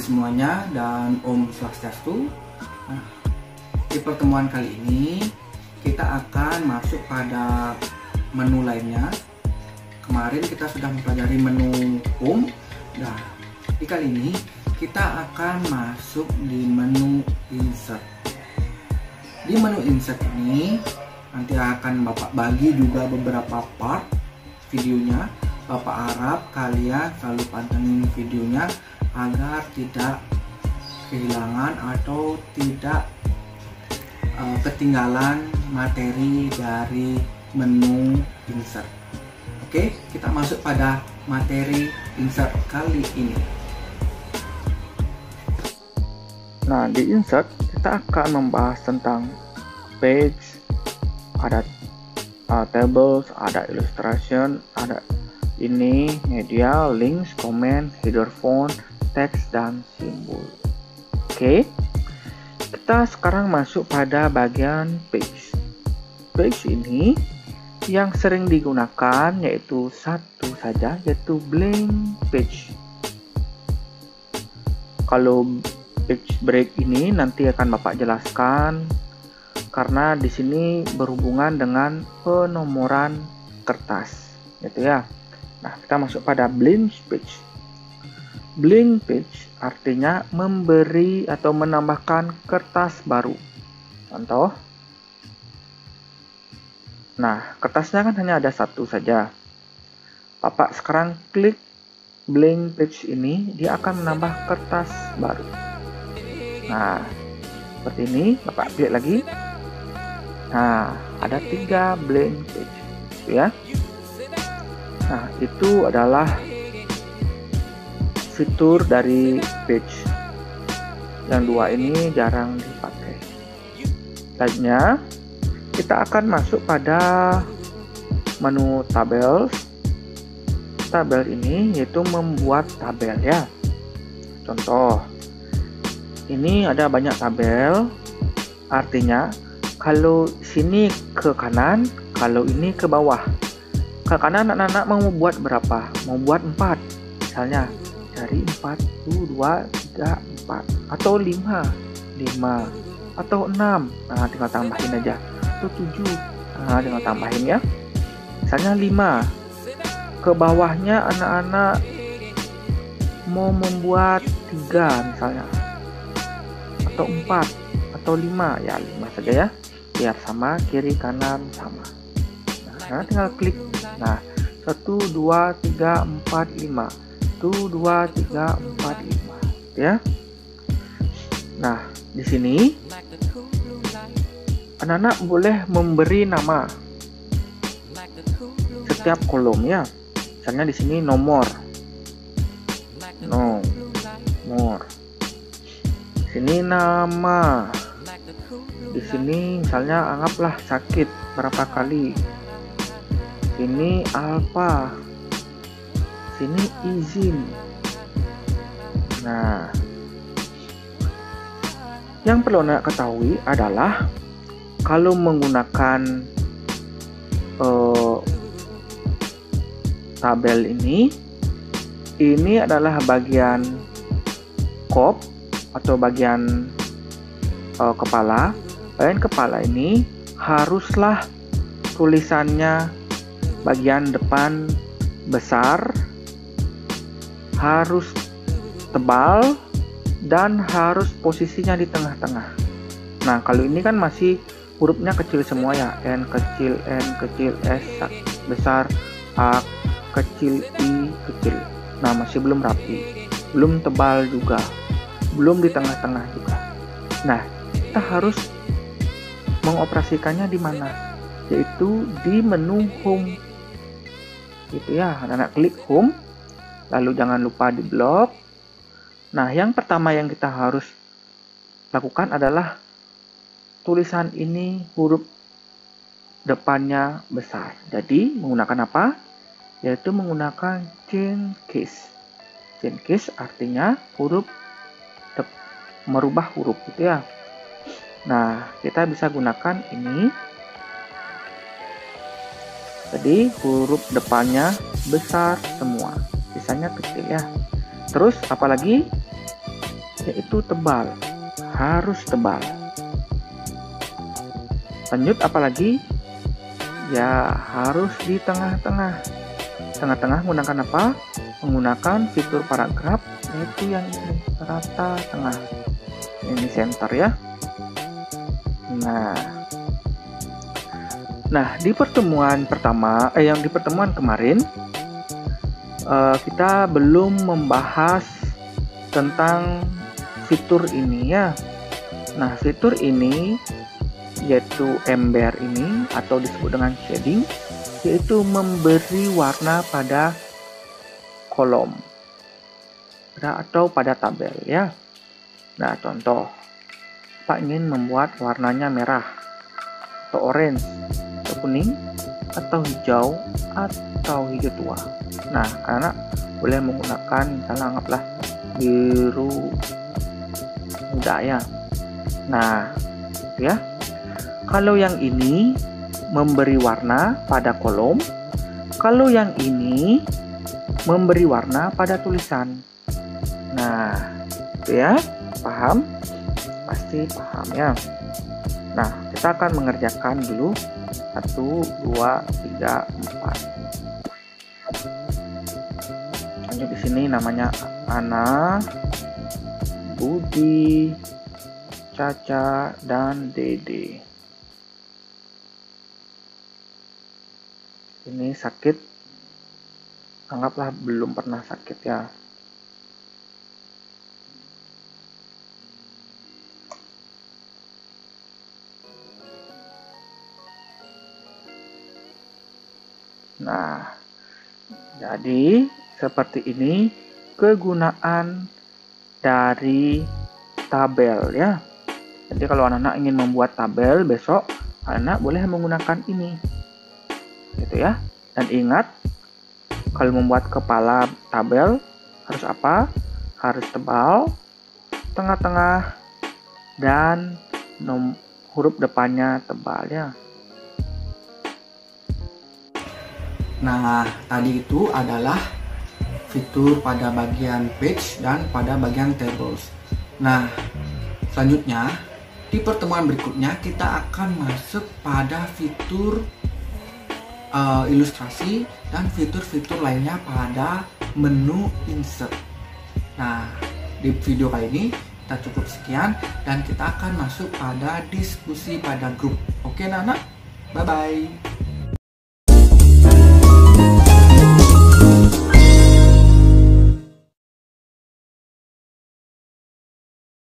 Semuanya dan Om Swastiastu. Nah, di pertemuan kali ini kita akan masuk pada menu lainnya. Kemarin kita sudah mempelajari menu home. Nah, di kali ini kita akan masuk di menu insert. Di menu insert ini nanti akan Bapak bagi juga beberapa part videonya Bapak harap kalian selalu pantengin videonya agar tidak kehilangan atau tidak uh, ketinggalan materi dari menu insert. Oke, kita masuk pada materi insert kali ini. Nah, di insert kita akan membahas tentang page, ada uh, tables, ada illustration, ada ini media, links, comment, header font, teks, dan simbol. Oke, kita sekarang masuk pada bagian page. Page ini yang sering digunakan yaitu satu saja, yaitu blank page. Kalau page break ini nanti akan Bapak jelaskan karena di sini berhubungan dengan penomoran kertas, gitu ya. Nah, kita masuk pada blank page. Blank page artinya memberi atau menambahkan kertas baru. Contoh. Nah, kertasnya kan hanya ada satu saja. Bapak sekarang klik blank page ini, dia akan menambah kertas baru. Nah, seperti ini, Bapak klik lagi. Nah, ada tiga blank page, ya. Nah, itu adalah fitur dari page. Yang dua ini jarang dipakai. Selanjutnya, kita akan masuk pada menu tabel. Tabel ini yaitu membuat tabel ya. Contoh, ini ada banyak tabel. Artinya, kalau sini ke kanan, kalau ini ke bawah karena anak-anak mau buat berapa? Mau buat 4. Misalnya dari 4, 2, 3, 4 atau 5, 5 atau 6. Nah, tinggal tambahin aja. Atau 7. Nah, tinggal tambahin ya. Misalnya 5. Ke bawahnya anak-anak mau membuat 3 misalnya. Atau 4 atau 5. Ya, 5 saja ya. Biar sama kiri kanan sama. Nah, tinggal klik Nah, 1 2 3 4 5. 1 2 3 4 5 ya. Nah, di sini anak-anak boleh memberi nama setiap kolom ya. Misalnya di sini nomor. No. Nomor. Sini nama. Di sini misalnya anggaplah sakit berapa kali sini alpha sini izin. Nah yang perlu anda ketahui adalah kalau menggunakan uh, tabel ini ini adalah bagian kop atau bagian uh, kepala. Bagian kepala ini haruslah tulisannya bagian depan besar, harus tebal, dan harus posisinya di tengah-tengah. Nah, kalau ini kan masih hurufnya kecil semua ya, N kecil, N kecil, S besar, A kecil, I kecil. Nah, masih belum rapi, belum tebal juga, belum di tengah-tengah juga. Nah, kita harus mengoperasikannya di mana? Yaitu di menu home gitu ya anak-anak klik home lalu jangan lupa di blok nah yang pertama yang kita harus lakukan adalah tulisan ini huruf depannya besar. Jadi menggunakan apa? Yaitu menggunakan chain case chain case artinya huruf merubah huruf gitu ya. Nah kita bisa gunakan ini. Jadi huruf depannya besar semua, sisanya kecil ya. Terus apalagi yaitu tebal. Harus tebal. Lanjut apalagi? Ya harus di tengah-tengah. Tengah-tengah menggunakan apa? Menggunakan fitur paragraf yaitu yang ini rata tengah. Ini center ya. Nah, nah di pertemuan pertama, eh yang di pertemuan kemarin uh, kita belum membahas tentang fitur ini ya. Nah, fitur ini yaitu ember ini atau disebut dengan shading yaitu memberi warna pada kolom atau pada tabel ya. Nah, contoh Pak ingin membuat warnanya merah atau orange atau kuning atau hijau atau hijau tua. Nah, karena boleh menggunakan misalnya anggaplah biru muda ya. Nah, ya. Kalau yang ini memberi warna pada kolom, kalau yang ini memberi warna pada tulisan. Nah, itu ya, paham? Pasti paham ya. Nah, kita akan mengerjakan dulu 1, 2, 3, 4. Lanjut di sini namanya Ana, Budi, Caca, dan Dede. Ini sakit, anggaplah belum pernah sakit ya. Nah, jadi seperti ini kegunaan dari tabel ya. Jadi kalau anak-anak ingin membuat tabel besok, anak boleh menggunakan ini. Gitu ya. Dan ingat, kalau membuat kepala tabel harus apa? Harus tebal, tengah-tengah, dan huruf depannya tebal ya. Nah, tadi itu adalah fitur pada bagian page dan pada bagian tables. Nah, selanjutnya di pertemuan berikutnya kita akan masuk pada fitur uh, ilustrasi dan fitur-fitur lainnya pada menu insert. Nah, di video kali ini kita cukup sekian dan kita akan masuk pada diskusi pada grup. Oke, Nana? Bye-bye.